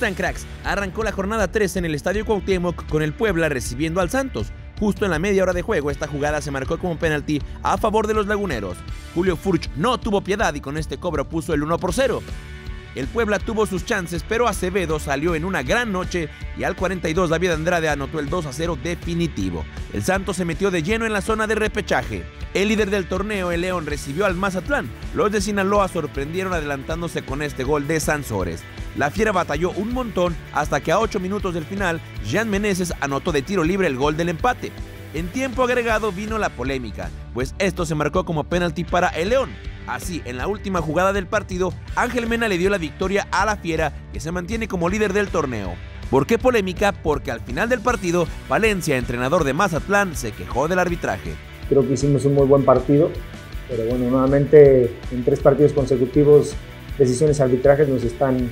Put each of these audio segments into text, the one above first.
están cracks? Arrancó la jornada 3 en el Estadio Cuauhtémoc con el Puebla recibiendo al Santos. Justo en la media hora de juego, esta jugada se marcó como penalti a favor de los laguneros. Julio Furch no tuvo piedad y con este cobro puso el 1 por 0. El Puebla tuvo sus chances, pero Acevedo salió en una gran noche y al 42 David Andrade anotó el 2 a 0 definitivo. El Santos se metió de lleno en la zona de repechaje. El líder del torneo, el León, recibió al Mazatlán. Los de Sinaloa sorprendieron adelantándose con este gol de Sansores. La Fiera batalló un montón hasta que a 8 minutos del final, Jean Meneses anotó de tiro libre el gol del empate. En tiempo agregado vino la polémica, pues esto se marcó como penalti para el León. Así, en la última jugada del partido, Ángel Mena le dio la victoria a la Fiera, que se mantiene como líder del torneo. ¿Por qué polémica? Porque al final del partido, Valencia, entrenador de Mazatlán, se quejó del arbitraje. Creo que hicimos un muy buen partido, pero bueno, nuevamente en tres partidos consecutivos decisiones arbitrajes nos están,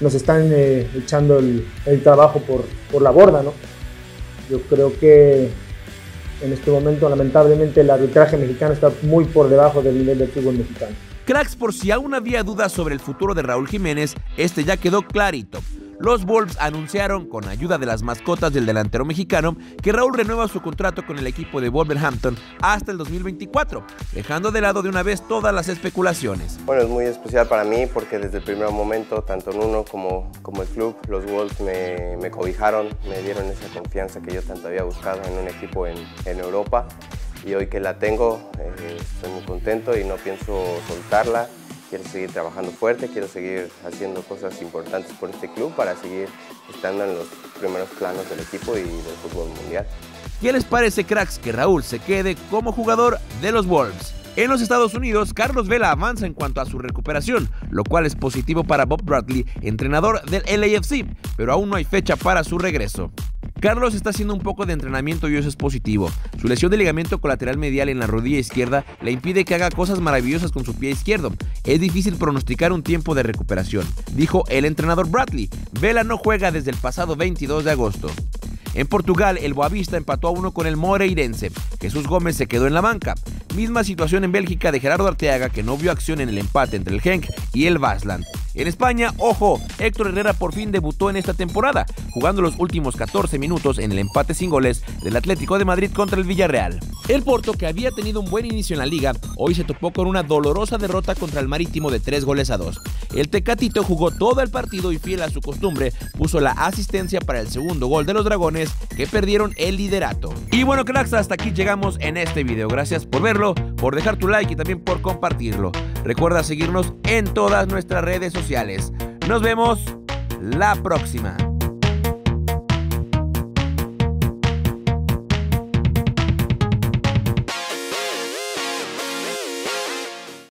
nos están eh, echando el, trabajo por, por la borda, ¿no? Yo creo que en este momento, lamentablemente, el arbitraje mexicano está muy por debajo del nivel del fútbol mexicano. Cracks, por si aún había dudas sobre el futuro de Raúl Jiménez, este ya quedó clarito. Los Wolves anunciaron, con ayuda de las mascotas del delantero mexicano, que Raúl renueva su contrato con el equipo de Wolverhampton hasta el 2024, dejando de lado de una vez todas las especulaciones. Bueno, es muy especial para mí porque desde el primer momento, tanto Nuno como, como el club, los Wolves me, cobijaron, me dieron esa confianza que yo tanto había buscado en un equipo en, Europa. Y hoy que la tengo, eh, estoy muy contento y no pienso soltarla quiero seguir trabajando fuerte, quiero seguir haciendo cosas importantes por este club para seguir estando en los primeros planos del equipo y del fútbol mundial. ¿Qué les parece, cracks, que Raúl se quede como jugador de los Wolves? En los Estados Unidos, Carlos Vela avanza en cuanto a su recuperación, lo cual es positivo para Bob Bradley, entrenador del LAFC, pero aún no hay fecha para su regreso. Carlos está haciendo un poco de entrenamiento y eso es positivo. Su lesión de ligamento colateral medial en la rodilla izquierda le impide que haga cosas maravillosas con su pie izquierdo. Es difícil pronosticar un tiempo de recuperación, dijo el entrenador Bradley. Vela no juega desde el pasado 22 de agosto. En Portugal, el Boavista empató a uno con el Moreirense. Jesús Gómez se quedó en la banca. Misma situación en Bélgica de Gerardo Arteaga, que no vio acción en el empate entre el Genk y el Basland. En España, ojo, Héctor Herrera por fin debutó en esta temporada, jugando los últimos 14 minutos en el empate sin goles del Atlético de Madrid contra el Villarreal. El Porto, que había tenido un buen inicio en la liga, hoy se topó con una dolorosa derrota contra el Marítimo de 3 goles a 2. El Tecatito jugó todo el partido y fiel a su costumbre, puso la asistencia para el segundo gol de los Dragones, que perdieron el liderato. Y bueno, cracks, hasta aquí llegamos en este video. Gracias por verlo, por dejar tu like y también por compartirlo. Recuerda seguirnos en todas nuestras redes sociales. Nos vemos la próxima.